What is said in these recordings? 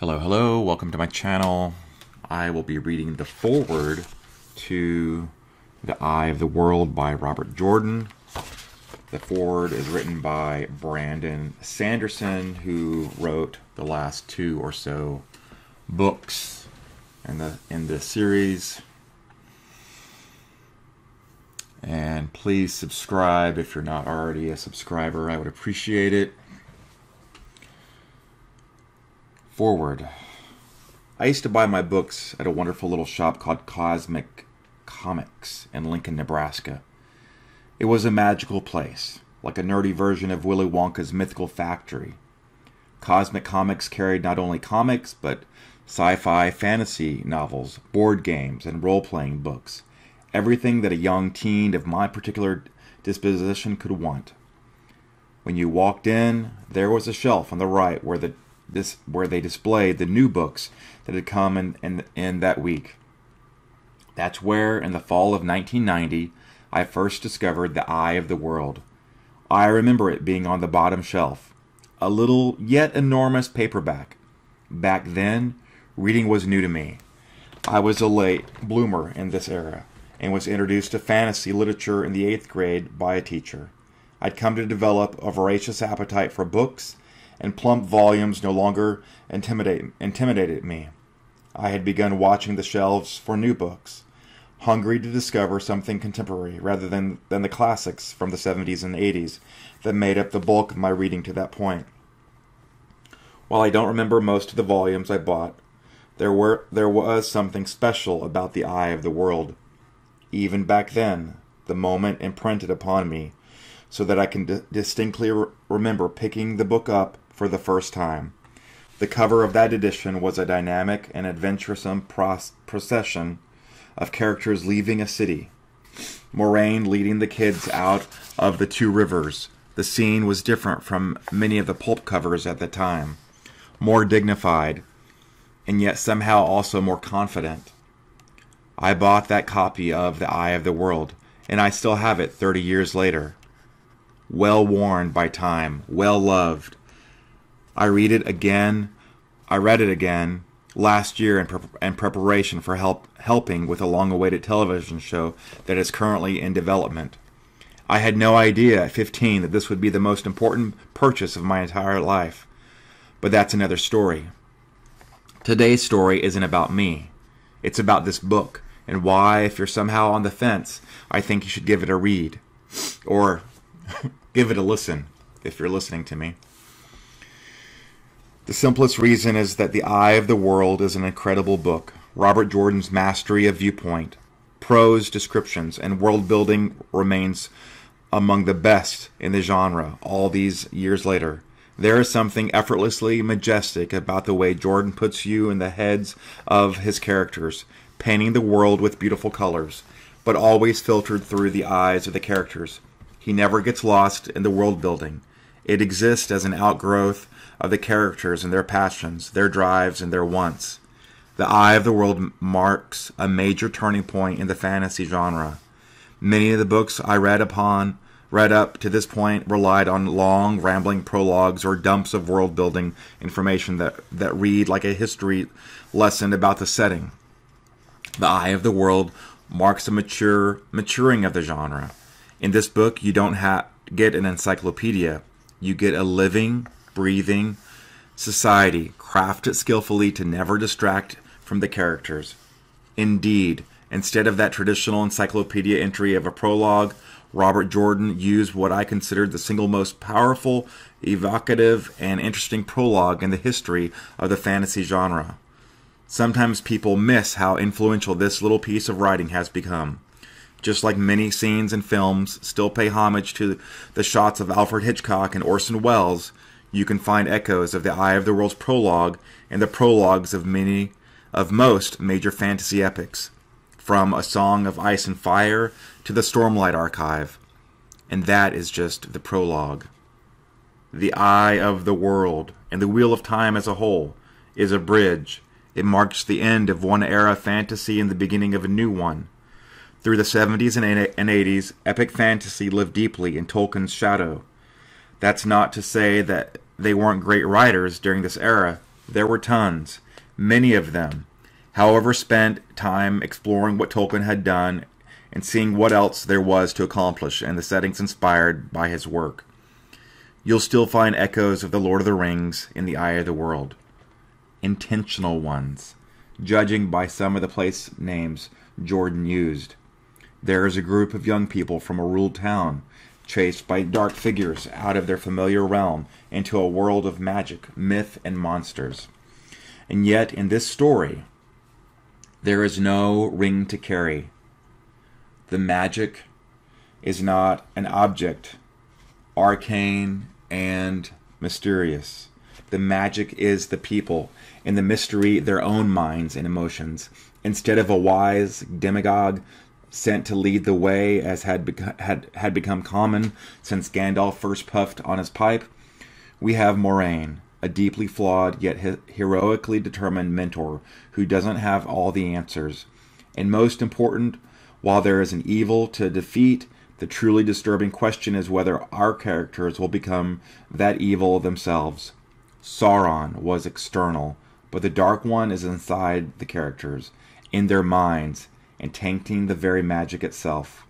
Hello, hello, welcome to my channel. I will be reading the foreword to The Eye of the World by Robert Jordan. The foreword is written by Brandon Sanderson, who wrote the last two or so books in the in the series. And please subscribe if you're not already a subscriber. I would appreciate it. Forward. I used to buy my books at a wonderful little shop called Cosmic Comics in Lincoln, Nebraska. It was a magical place, like a nerdy version of Willy Wonka's mythical factory. Cosmic Comics carried not only comics, but sci fi fantasy novels, board games, and role playing books. Everything that a young teen of my particular disposition could want. When you walked in, there was a shelf on the right where the this where they displayed the new books that had come in, in, in that week. That's where, in the fall of 1990, I first discovered The Eye of the World. I remember it being on the bottom shelf, a little yet enormous paperback. Back then, reading was new to me. I was a late bloomer in this era and was introduced to fantasy literature in the eighth grade by a teacher. I'd come to develop a voracious appetite for books and plump volumes no longer intimidate, intimidated me. I had begun watching the shelves for new books, hungry to discover something contemporary rather than, than the classics from the 70s and 80s that made up the bulk of my reading to that point. While I don't remember most of the volumes I bought, there were there was something special about the eye of the world. Even back then, the moment imprinted upon me, so that I can distinctly re- remember picking the book up for the first time. The cover of that edition was a dynamic and adventuresome procession of characters leaving a city. Moiraine leading the kids out of the two rivers. The scene was different from many of the pulp covers at the time, more dignified, and yet somehow also more confident. I bought that copy of The Eye of the World, and I still have it 30 years later. Well worn by time, well loved, I read it again. I read it again last year in, pre- in preparation for help helping with a long-awaited television show that is currently in development. I had no idea at 15 that this would be the most important purchase of my entire life. But that's another story. Today's story isn't about me. It's about this book and why, if you're somehow on the fence, I think you should give it a read. Or give it a listen, if you're listening to me. The simplest reason is that The Eye of the World is an incredible book. Robert Jordan's mastery of viewpoint, prose descriptions, and world building remains among the best in the genre all these years later. There is something effortlessly majestic about the way Jordan puts you in the heads of his characters, painting the world with beautiful colors, but always filtered through the eyes of the characters. He never gets lost in the world building. It exists as an outgrowth of the characters and their passions, their drives, and their wants. The Eye of the World marks a major turning point in the fantasy genre. Many of the books I read upon read up to this point relied on long rambling prologues or dumps of world building information that, that read like a history lesson about the setting. The Eye of the World marks a mature maturing of the genre. In this book, you don't get an encyclopedia. You get a living, breathing society crafted skillfully to never distract from the characters. Indeed, instead of that traditional encyclopedia entry of a prologue, Robert Jordan used what I considered the single most powerful, evocative, and interesting prologue in the history of the fantasy genre. Sometimes people miss how influential this little piece of writing has become. Just like many scenes in films still pay homage to the shots of Alfred Hitchcock and Orson Welles, you can find echoes of the Eye of the World's prologue in the prologues of many of most major fantasy epics, from A Song of Ice and Fire to the Stormlight Archive. And that is just the prologue. The Eye of the World and the Wheel of Time as a whole is a bridge. It marks the end of one era of fantasy and the beginning of a new one. Through the 70s and 80s, epic fantasy lived deeply in Tolkien's shadow. That's not to say that they weren't great writers during this era. There were tons, many of them. However, spent time exploring what Tolkien had done and seeing what else there was to accomplish and the settings inspired by his work. You'll still find echoes of The Lord of the Rings in the eye of the world. Intentional ones, judging by some of the place names Jordan used. There is a group of young people from a rural town chased by dark figures out of their familiar realm into a world of magic, myth, and monsters. And yet, in this story, there is no ring to carry. The magic is not an object, arcane and mysterious. The magic is the people, and the mystery their own minds and emotions. Instead of a wise demagogue sent to lead the way as had, had, had become common since Gandalf first puffed on his pipe, we have Moiraine, a deeply flawed yet he- heroically determined mentor who doesn't have all the answers. And most important, while there is an evil to defeat, the truly disturbing question is whether our characters will become that evil themselves. Sauron was external, but the Dark One is inside the characters, in their minds, and tainting the very magic itself.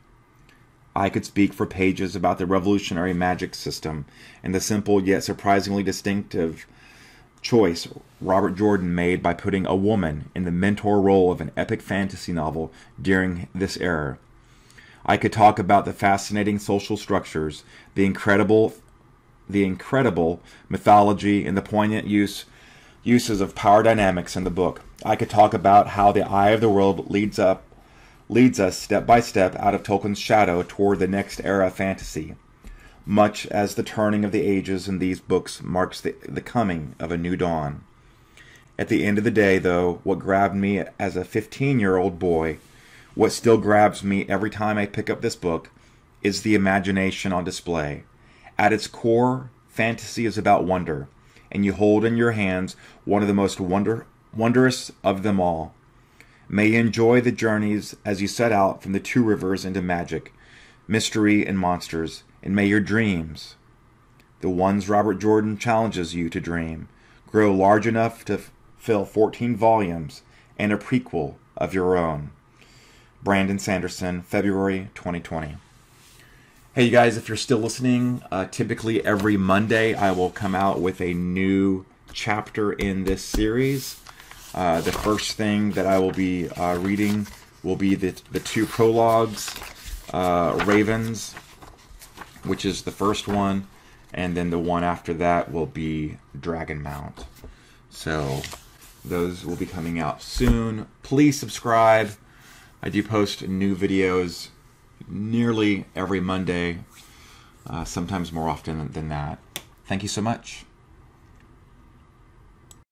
I could speak for pages about the revolutionary magic system and the simple yet surprisingly distinctive choice Robert Jordan made by putting a woman in the mentor role of an epic fantasy novel during this era. I could talk about the fascinating social structures, the incredible the incredible mythology and the poignant use uses of power dynamics in the book. I could talk about how the eye of the world leads up leads us step by step out of Tolkien's shadow toward the next era of fantasy, much as the turning of the ages in these books marks the, the coming of a new dawn. At the end of the day, though, what grabbed me as a 15 year old boy, what still grabs me every time I pick up this book, is the imagination on display. At its core, fantasy is about wonder, and you hold in your hands one of the most wonder, wondrous of them all May you enjoy the journeys as you set out from the two rivers into magic, mystery, and monsters, and may your dreams, the ones Robert Jordan challenges you to dream, grow large enough to f- fill 14 volumes and a prequel of your own. Brandon Sanderson, February 2020. Hey, you guys, if you're still listening, uh, typically every Monday I will come out with a new chapter in this series. Uh, the first thing that I will be uh, reading will be the, the two prologues, uh, Ravens, which is the first one, and then the one after that will be Dragonmount. So those will be coming out soon. Please subscribe. I do post new videos nearly every Monday, uh, sometimes more often than that. Thank you so much.